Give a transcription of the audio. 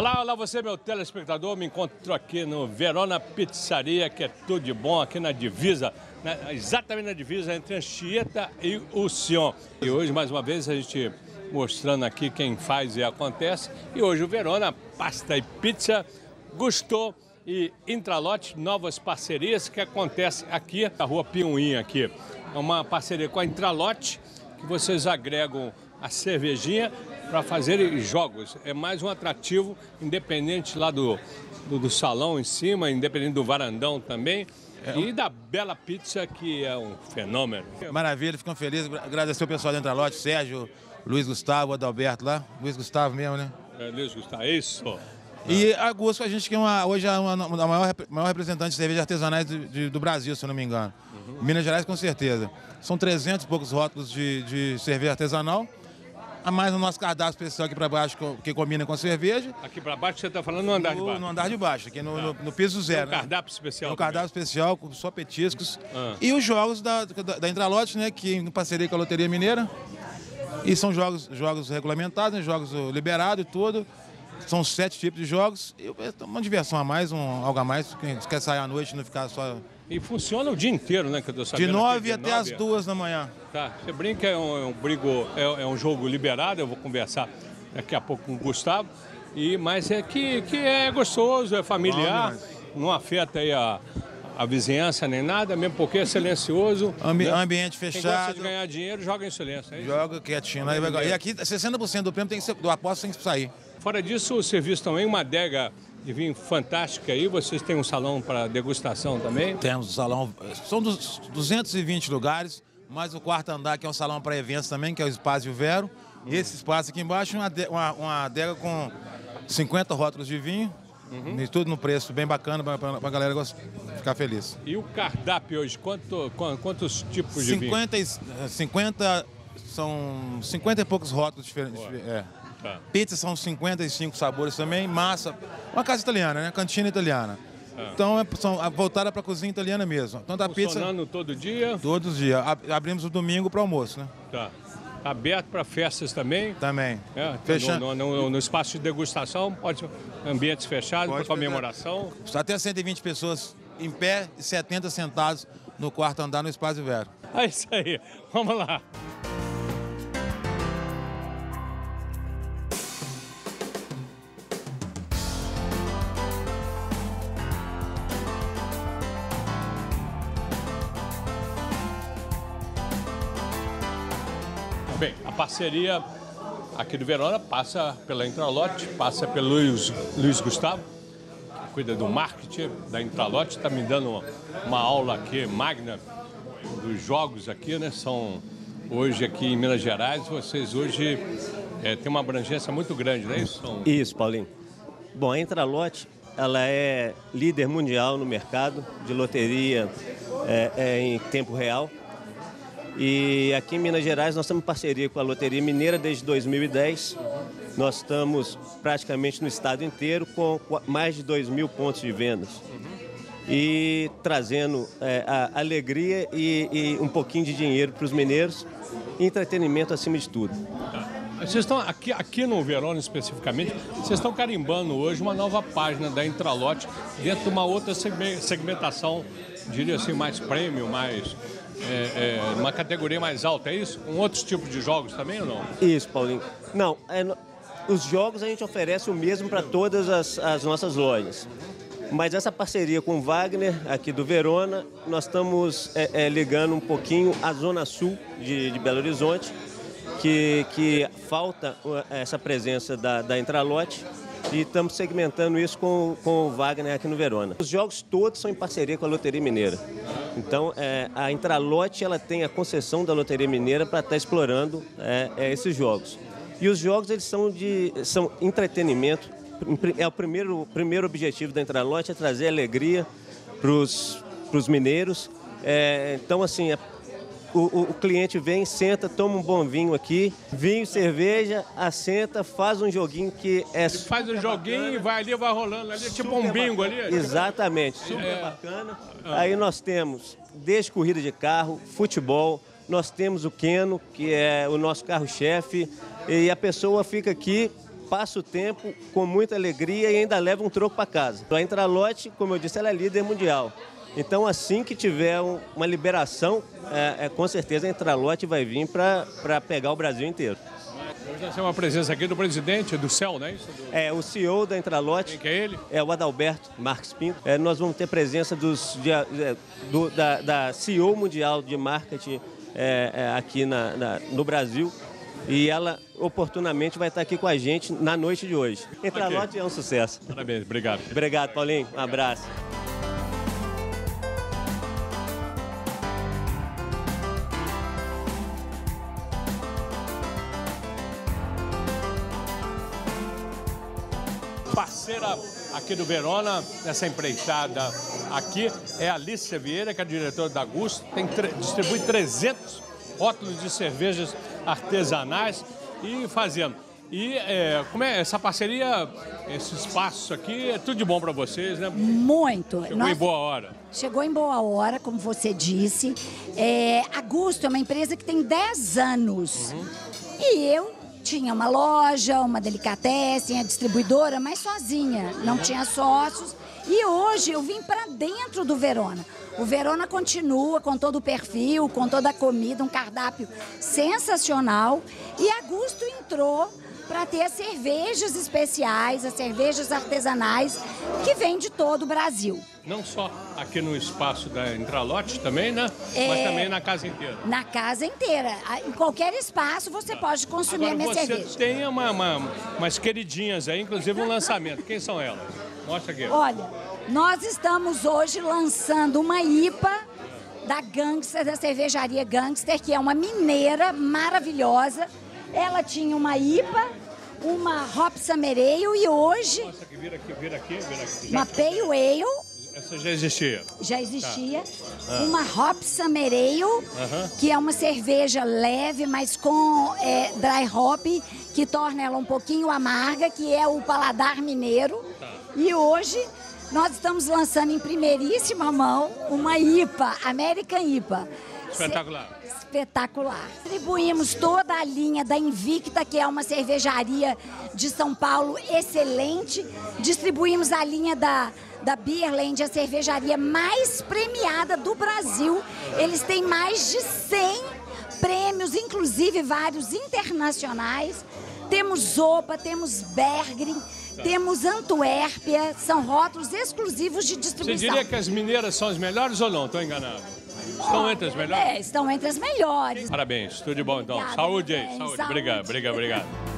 Olá, olá você, meu telespectador. Me encontro aqui no Verona Pizzaria, que é tudo de bom, aqui na divisa, na, exatamente na divisa entre Anchieta e o Sion. E hoje, mais uma vez, a gente mostrando aqui quem faz e acontece. E hoje o Verona, pasta e pizza, gostou e Intralote, novas parcerias que acontecem aqui na rua Piuim aqui. É uma parceria com a Intralote, que vocês agregam a cervejinha para fazer jogos. É mais um atrativo, independente lá do, do, do salão em cima, independente do varandão também. É. E da Bela Pizza, que é um fenômeno. Maravilha, ficam felizes. Agradecer o pessoal da Intralote, Sérgio, Luiz Gustavo, Adalberto lá. Luiz Gustavo mesmo, né? É, Luiz Gustavo, é isso. E a Gusco, a gente que é uma, hoje é uma, a maior, maior representante de cerveja artesanais de, de, do Brasil, se eu não me engano. Minas Gerais, com certeza. São 300 e poucos rótulos de, de cerveja artesanal. A mais no nosso cardápio especial aqui para baixo, que combina com cerveja. Aqui para baixo você está falando no andar no, de baixo? No andar de baixo, aqui no, tá. no, no piso zero. No né? cardápio especial. No cardápio especial, com só petiscos. Ah. E os jogos da, da, da Intralote, né, que em parceria com a Loteria Mineira. E são jogos, jogos regulamentados, né, jogos liberados e tudo. São sete tipos de jogos. E uma diversão a mais, um, algo a mais. Quem quer sair à noite e não ficar só. E funciona o dia inteiro, né? Que eu de nove até as duas da manhã. Tá. Você brinca, é um, é um, brigo, é, é um jogo liberado, eu vou conversar daqui a pouco com o Gustavo. E, mas é que, que é gostoso, é familiar, não afeta aí a, a vizinhança nem nada, mesmo porque é silencioso. Ambi né? Ambiente fechado. Quem gosta de ganhar dinheiro, joga em silêncio. É joga quietinho. Né? E aqui, 60% do prêmio tem que ser, do aposto tem que sair. Fora disso, o serviço também, uma adega de vinho fantástica aí. Vocês têm um salão para degustação também? Temos um salão. São dos 220 lugares, mais o quarto andar, que é um salão para eventos também, que é o Espaço Vero. E esse espaço aqui embaixo, uma, uma, uma adega com 50 rótulos de vinho. Uhum. E tudo no preço bem bacana para a galera ficar feliz. E o cardápio hoje, quanto, quantos tipos 50, de vinho? 50, são 50 e poucos rótulos diferentes. É. Tá. Pizza são 55 sabores também, massa. Uma casa italiana, né? Cantina italiana. Ah. Então, é, são voltada para a cozinha italiana mesmo. Então, da Funcionando pizza. todo dia? Todos os dias. Abrimos o domingo para almoço, né? Tá. Aberto para festas também? Também. É, Fechando. No, no, no, espaço de degustação, pode ambientes fechados para comemoração? Até 120 pessoas em pé e 70 sentados no quarto andar no espaço Vero. É isso aí. Vamos lá. Bem, a parceria aqui do Verona passa pela Intralote, passa pelo Luiz, Luiz Gustavo, que cuida do marketing da Intralote, está me dando uma aula aqui magna dos jogos aqui, né? São hoje aqui em Minas Gerais, vocês hoje é, têm uma abrangência muito grande, não é isso? São... Isso, Paulinho. Bom, a Intralote, ela é líder mundial no mercado de loteria é, é, em tempo real. E aqui em Minas Gerais nós temos parceria com a Loteria Mineira desde 2010. Nós estamos praticamente no estado inteiro com mais de 2 mil pontos de vendas. E trazendo é, alegria e, e, um pouquinho de dinheiro para os mineiros entretenimento acima de tudo. Vocês estão aqui, aqui no Verona especificamente, vocês estão carimbando hoje uma nova página da Intralote dentro de uma outra segmentação, diria assim, mais prêmio, mais é, é, uma categoria mais alta, é isso? Com outros tipos de jogos também ou não? Isso, Paulinho. Não, é, os jogos a gente oferece o mesmo para todas as, as, nossas lojas. Mas essa parceria com o Wagner, aqui do Verona, nós estamos é, é ligando um pouquinho a Zona Sul de, de Belo Horizonte, que, que falta essa presença da, da Intralote e estamos segmentando isso com, com o Wagner aqui no Verona. Os jogos todos são em parceria com a Loteria Mineira. Então, é, a Intralote ela tem a concessão da Loteria Mineira para estar tá explorando é, é, esses jogos. E os jogos eles são de são entretenimento. É o primeiro, primeiro objetivo da Intralote é trazer alegria para os mineiros. É, então, assim, é o, o, cliente vem, senta, toma um bom vinho aqui, vinho, cerveja, assenta, faz um joguinho que é Ele faz um joguinho e vai ali, vai rolando ali, tipo um bingo ali. Exatamente, super é. bacana. Ah. Aí nós temos desde corrida de carro, futebol, nós temos o Keno, que é o nosso carro-chefe, e a pessoa fica aqui passa o tempo com muita alegria e ainda leva um troco para casa. A Intralote, como eu disse, ela é líder mundial. Então, assim que tiver uma liberação, é, é, com certeza a Intralote vai vir para pegar o Brasil inteiro. Hoje nós temos uma presença aqui do presidente do CEL, não é isso? Do... É, o CEO da Intralote. Quem que é ele? É o Adalberto Marques Pinto. É, nós vamos ter presença dos, de, é, do, da, da, CEO mundial de marketing é, é, aqui na, na, no Brasil. E ela oportunamente vai estar aqui com a gente na noite de hoje. Intralote okay. é um sucesso. Parabéns, obrigado. Obrigado, Paulinho. Um abraço. Parceira aqui do Verona, nessa empreitada aqui, é a Alicia Vieira, que é a diretora da Gusto, tem, distribui 300 rótulos de cervejas artesanais e fazendo. E é, como é essa parceria, esse espaço aqui, é tudo de bom para vocês, né? Muito. Chegou Nós... em boa hora. Chegou em boa hora, como você disse. É, a Gusto é uma empresa que tem 10 anos. Uhum. E eu tinha uma loja, uma delicatessen, a distribuidora, mas sozinha, não tinha sócios. E hoje eu vim para dentro do Verona. O Verona continua com todo o perfil, com toda a comida, um cardápio sensacional. E a Gusto entrou para ter as cervejas especiais, as cervejas artesanais que vêm de todo o Brasil. Não só aqui no espaço da Intralote também, né? É, Mas também na casa inteira. Na casa inteira. Em qualquer espaço você tá. pode consumir Agora, a minha você cerveja. Você tem uma, uma, umas queridinhas aí, inclusive um lançamento. Quem são elas? Mostra aqui. Olha, nós estamos hoje lançando uma IPA da Gangster, da cervejaria Gangster, que é uma mineira maravilhosa ela tinha uma IPA, uma Hop Summer Ale e hoje... Nossa, que vira aqui, vira aqui, vira aqui. Uma Pale Ale. Essa já existia? Já existia. Tá. Ah. Uma Hop Summer Ale, uh -huh. que é uma cerveja leve, mas com é, dry hop, que torna ela um pouquinho amarga, que é o paladar mineiro. Tá. E hoje nós estamos lançando em primeiríssima mão uma IPA, American IPA. Espetacular espetacular. Distribuímos toda a linha da Invicta, que é uma cervejaria de São Paulo excelente. Distribuímos a linha da, da Beerland, a cervejaria mais premiada do Brasil. Eles têm mais de 100 prêmios, inclusive vários internacionais. Temos Opa, temos Bergrin, temos Antuérpia, são rótulos exclusivos de distribuição. Você diria que as mineiras são as melhores ou não? Estou enganado. Estão entre as melhores? É, estão entre as melhores. Parabéns, tudo de bom então. Obrigada, saúde aí, saúde. saúde. Obrigado, obrigado, obrigado.